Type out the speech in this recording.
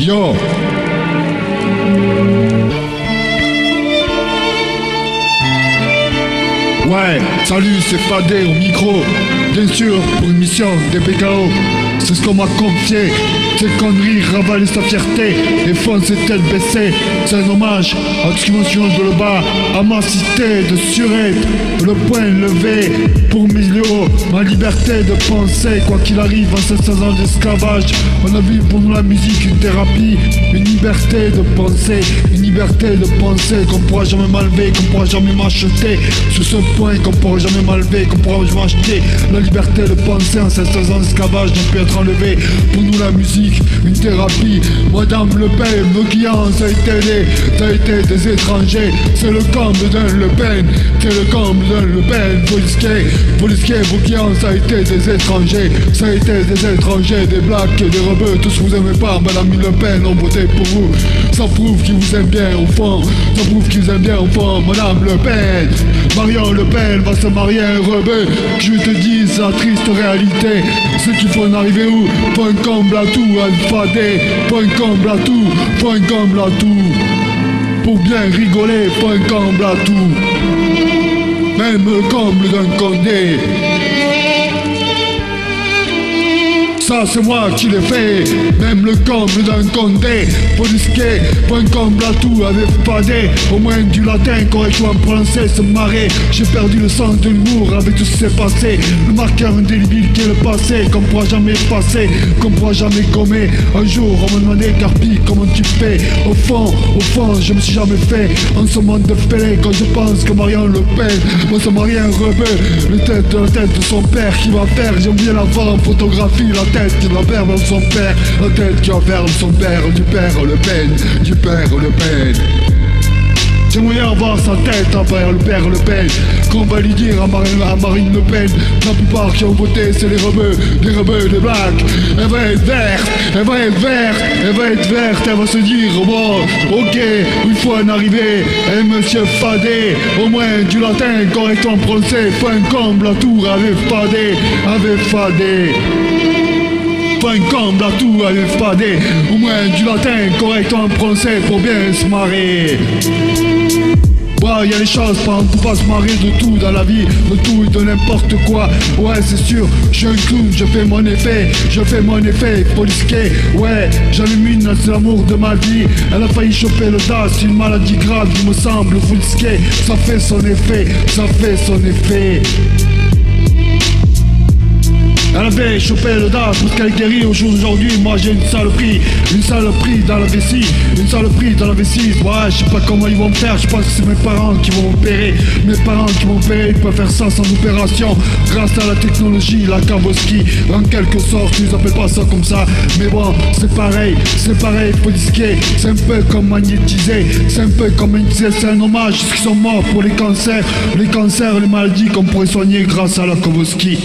Yo Ouais, salut, c'est Fadé au micro. Bien sûr, pour une mission des PKO. C'est ce qu'on m'a confié. Ces conneries ravalent sa fierté et font ses têtes baissées. C'est un hommage à ce qui de le bas, à ma cité de surette. Le point levé pour milieu, ma liberté de penser. Quoi qu'il arrive en 700 ans d'esclavage, on a vu pour nous la musique une thérapie, une liberté de penser, une liberté de penser qu'on pourra jamais m'enlever, qu'on pourra jamais m'acheter. Sur ce point qu'on pourra jamais m'enlever, qu'on pourra jamais m'acheter. La liberté de penser en 700 ans d'esclavage ne peut Pour nous la musique, une thérapie. Madame Le Pen, vos clients, ça a été des, ça a été des étrangers. C'est le comble d'un Le Pen, c'est le comble d'un Le Pen. Polisquet, polisquet, vos clients, ça a été des étrangers. Ça a été des étrangers, des blacks, des rebeux. Tous vous aimez pas, Madame Le Pen, on voté pour vous. Ça prouve qu'ils vous aiment bien au fond. Ça prouve qu'ils aiment bien au fond, Madame Le Pen. Marion Le Pen va se marier un rebeu. Que je te dise la triste réalité. C'est qu'il faut en arriver où? Point comble à tout, alphabet. Point comble à tout, point comble à tout. Pour bien rigoler, point comble à tout. Même le comble d'un condé. Ça c'est moi qui l'ai fait, même le comble d'un condé Polisqué, point comble à tout avec padé. Au moins du latin correct en français se marrer. J'ai perdu le sens de l'humour avec tout ce qui s'est passé. Le marqueur indélébile qui est le passé Qu'on pourra jamais effacer, qu'on pourra jamais gommer. Un jour on me demandait Carpi comment tu fais? Au fond, au fond je me suis jamais fait. En ce monde de fêlé quand je pense que Marion Le Pen Moi ça m'a rien rebeu. Le tête de la tête de son père qui va faire J'aime bien la voir photographie la tête qui faire de son père, tête qui de son père, du père Le Pen, du père Le Pen. J'aimerais avoir sa tête père le père Le Pen Qu'on va lui dire à Marine, à Marine Le Pen La plupart qui ont voté c'est les rebeux Des rebeux, des blacks Elle va être verte, elle va être verte Elle va être verte, elle va se dire Bon, ok, il faut en arriver Et monsieur Fadé, au moins du latin correct en français Point comble la tour avec Fadé Avec Fadé Point comble à tout avec Fadé Au moins du latin correct en français pour bien se marrer Ouais, y a les choses, on peut pas se marrer de tout dans la vie, de tout et de n'importe quoi. Ouais, c'est sûr, je suis un clown, je fais mon effet, je fais mon effet, polisqué. Ouais, j'allume une, c'est l'amour de ma vie. Elle a failli choper le DAS, une maladie grave, il me semble, polisqué. Ça fait son effet, ça fait son effet. Elle avait chopé le parce qu'elle guérit au jour d'aujourd'hui. Moi j'ai une saloperie, une saloperie dans la vessie, une saloperie dans la vessie. Ouais, je sais pas comment ils vont me faire, je pense que c'est mes parents qui vont m'opérer. Mes parents qui vont opérer, ils peuvent faire ça sans opération. Grâce à la technologie, la Kaboski, en quelque sorte, ils appellent pas ça comme ça. Mais bon, c'est pareil, c'est pareil, faut disquer. C'est un peu comme magnétiser, c'est un peu comme magnétiser, c'est un hommage ceux qui sont morts pour les cancers, les cancers, les maladies qu'on pourrait soigner grâce à la Kaboski.